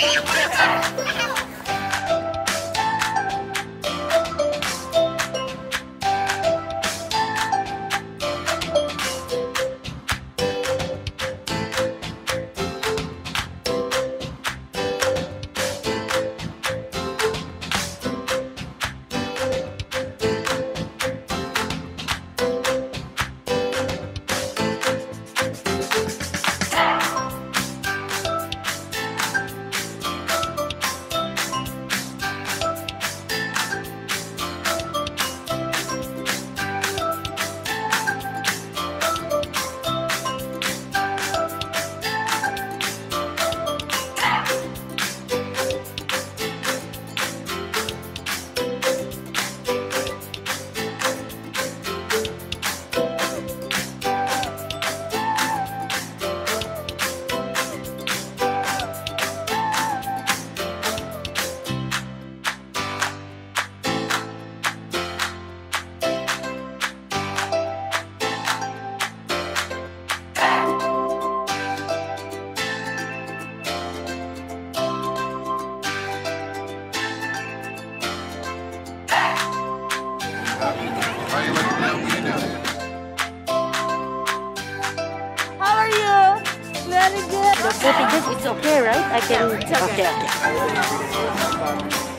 Yeah. So because it's okay, right? I can. Okay, okay.